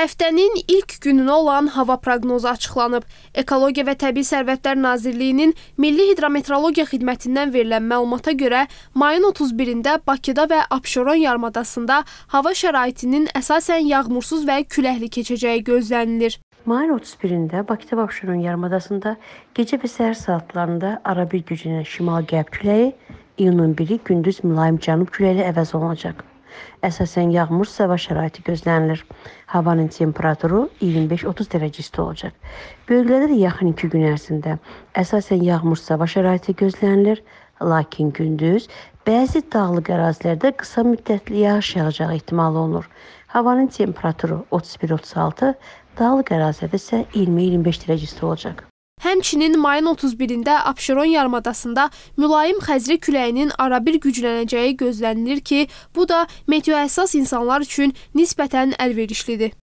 Həftənin ilk gününə olan hava proqnozu açıqlanıb. Ekologiya və Təbii Sərvətlər Nazirliyinin Milli Hidrometeorologiya Xidmətindən verilən məlumata görə mayın 31-də Bakıda və Abşeron yarımadasında hava şəraitinin əsasən yağmursuz və küləkli keçəcəyi gözlənilir. Mayın 31-də Bakıda və Abşeron yarımadasında gecə və səhər saatlarında arabir güclənən şimal-qərb küləyi, iyunun 1-i gündüz mülayim cənub küləyi əvəz olunacaq. Əsasən yağmursuz hava şəraiti gözlənilir. Havanın temperaturu 25-30 dərəcə isti olacaq. Bölgələrdə də yaxın 2 gün ərzində əsasən yağmursuz hava şəraiti gözlənilir, lakin gündüz bəzi dağlıq ərazilərdə qısa müddətli yağış yağacağı ehtimal olunur. Havanın temperaturu 31-36, dağlıq ərazilərdə isə 20-25 dərəcə isti olacaq. Həmçinin mayın 31-də Abşeron yarımadasında mülayim xəzri küləyinin arabir güclənəcəyi gözlənilir ki, bu da meteohəssas insanlar üçün nisbətən əlverişlidir.